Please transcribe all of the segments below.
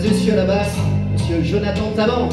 Mesdames et à la basse, Monsieur Jonathan Taban.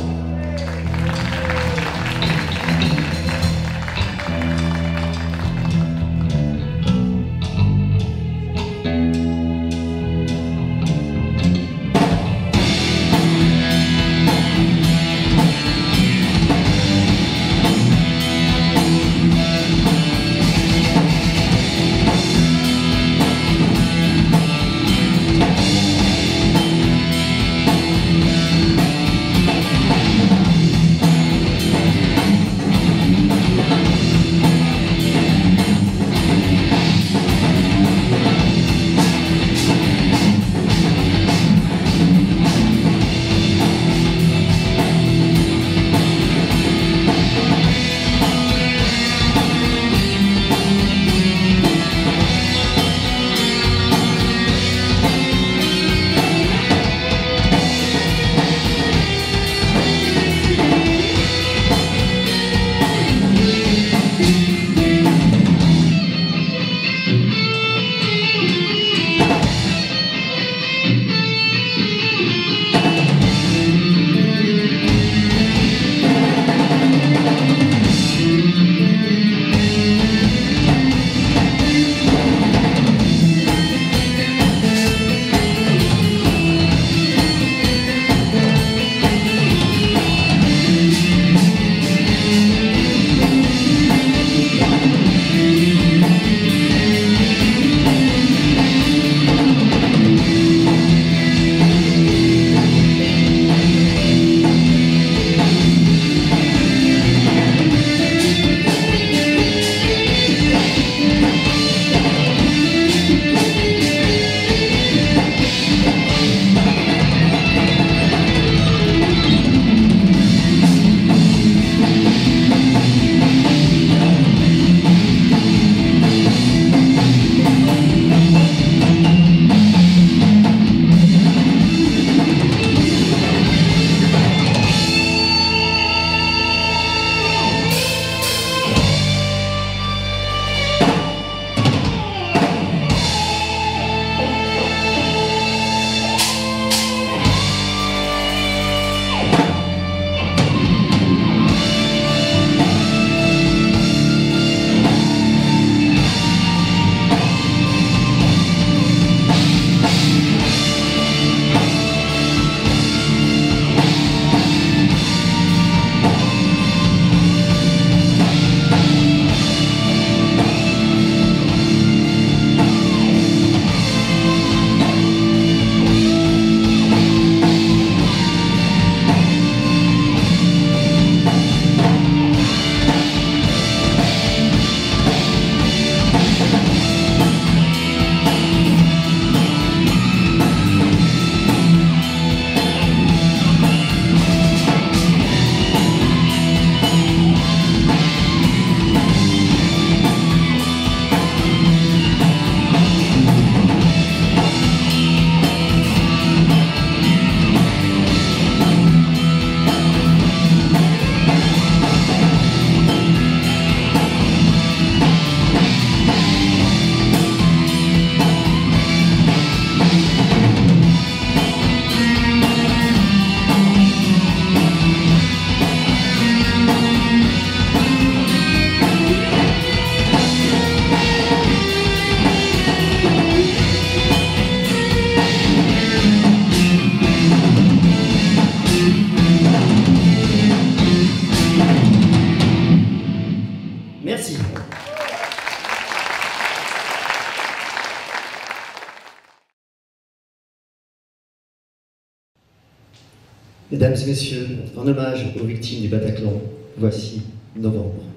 Mesdames et messieurs, en hommage aux victimes du Bataclan, voici Novembre.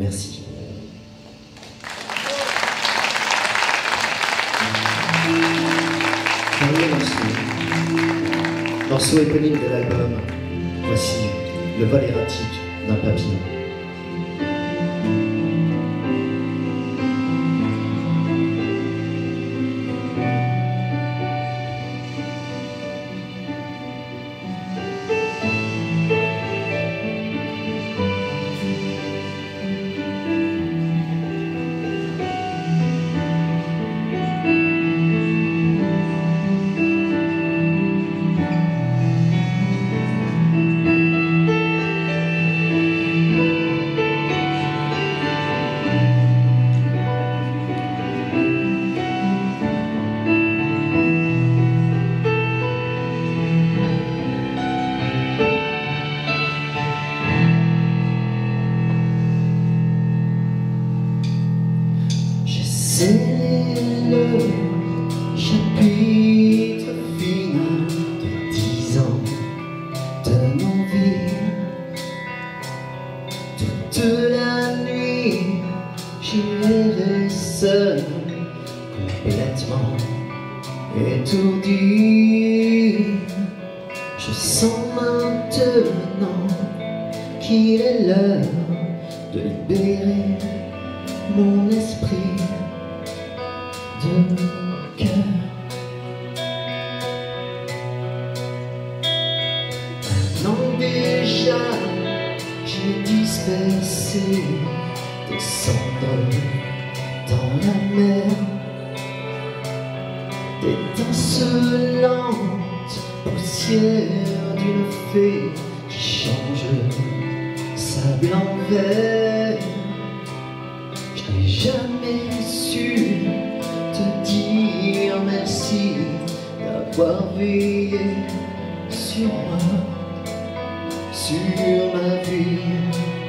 Merci. Morceau éponyme de l'album. Voici le vol erratique d'un papillon. De libérer mon esprit de cœur. Un an déjà, j'ai dispersé des cendres dans la mer, d'étincelantes poussières d'une fée qui change vert. Je n'ai jamais su te dire merci d'avoir veillé sur moi, sur ma vie.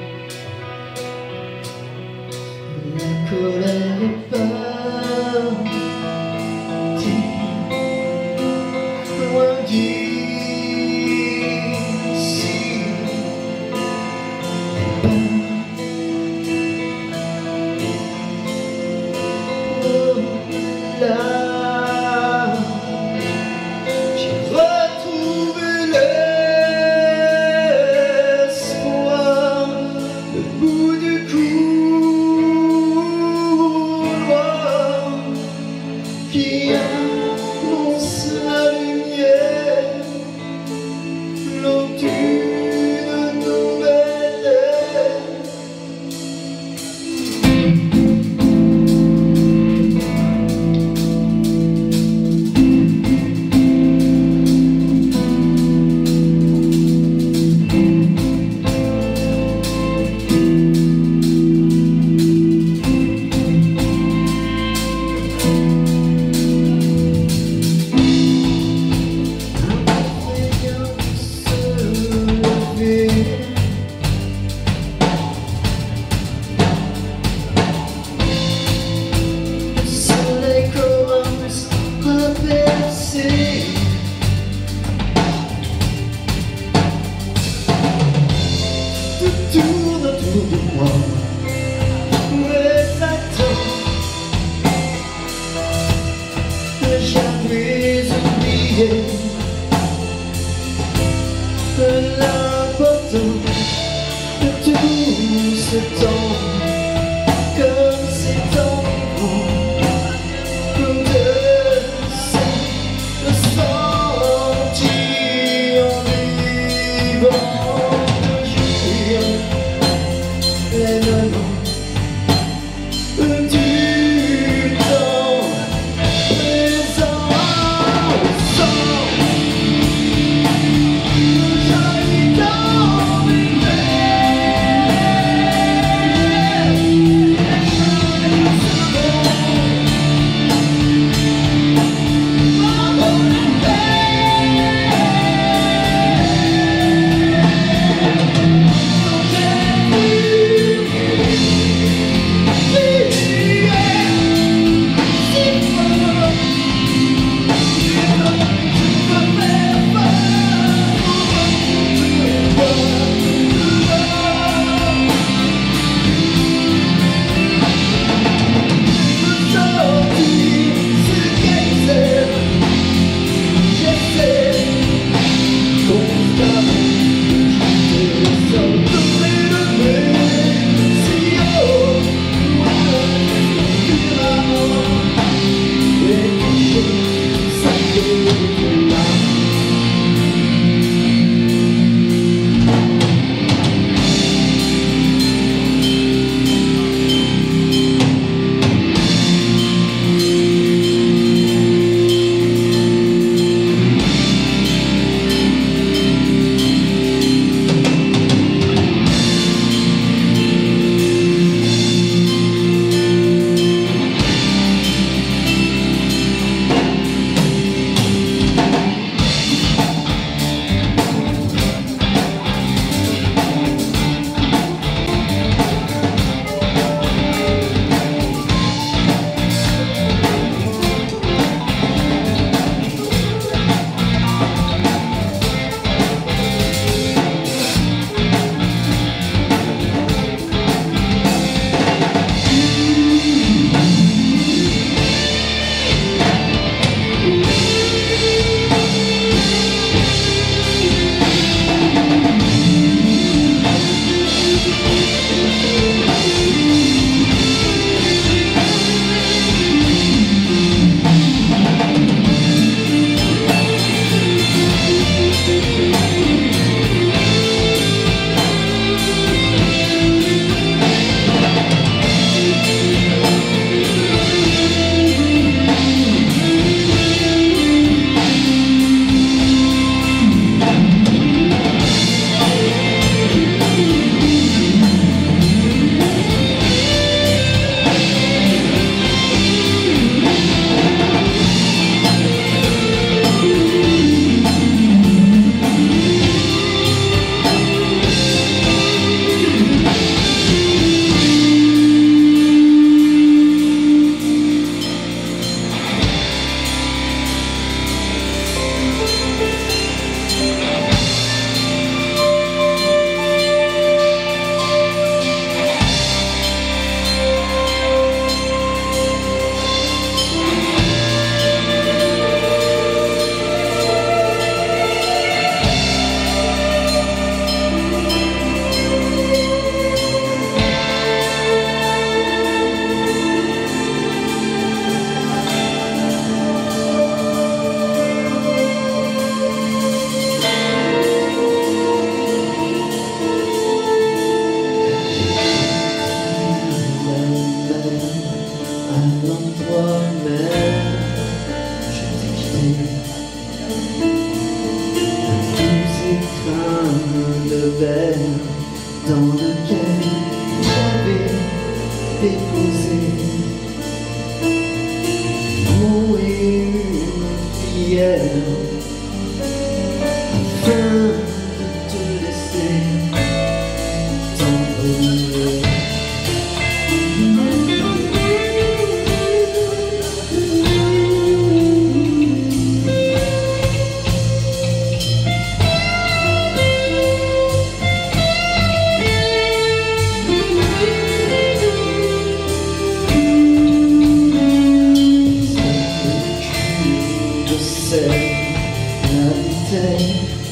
Habitait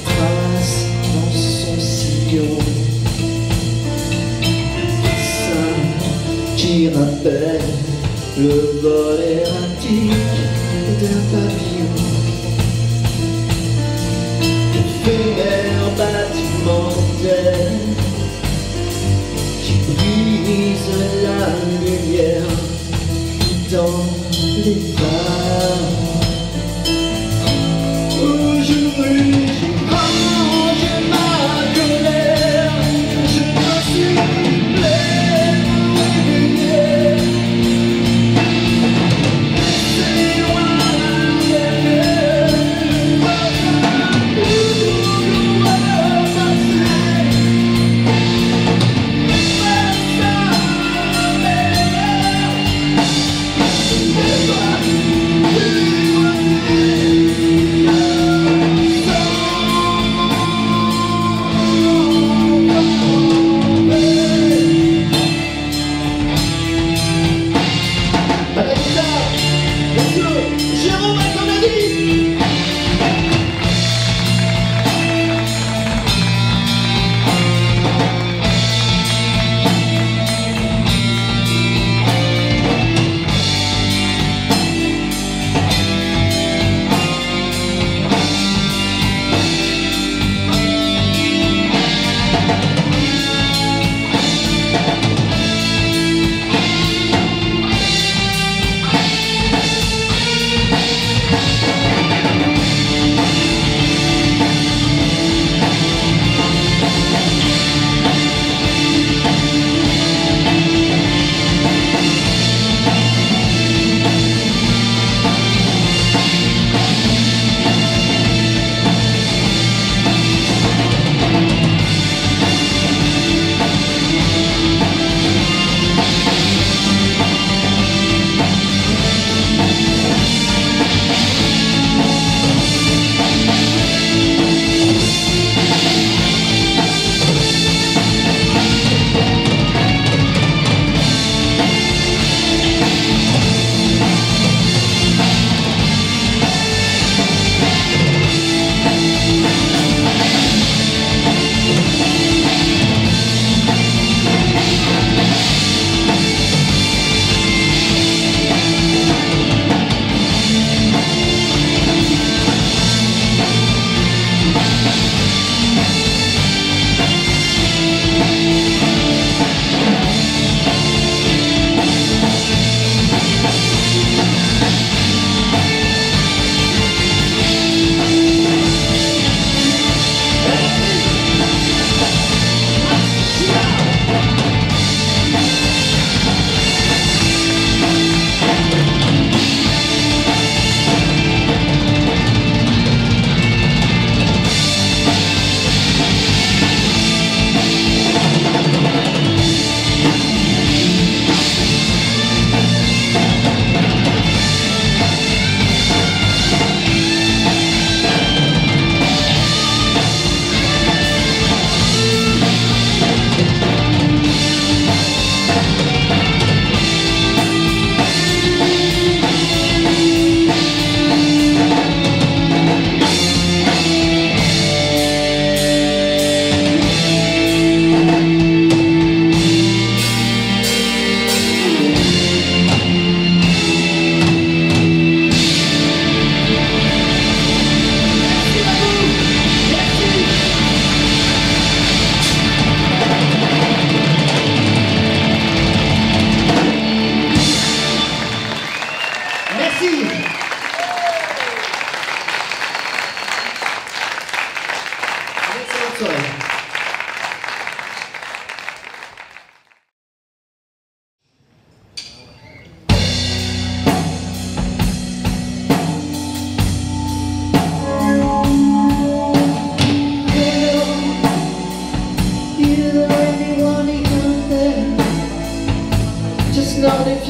trace dans son sillon Ça qui rappelle le vol erratique d'un pavillon Éphémère bâtiment tel qui brise la lumière dans les phares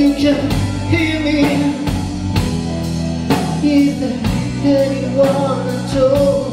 you can hear me Is there anyone at all?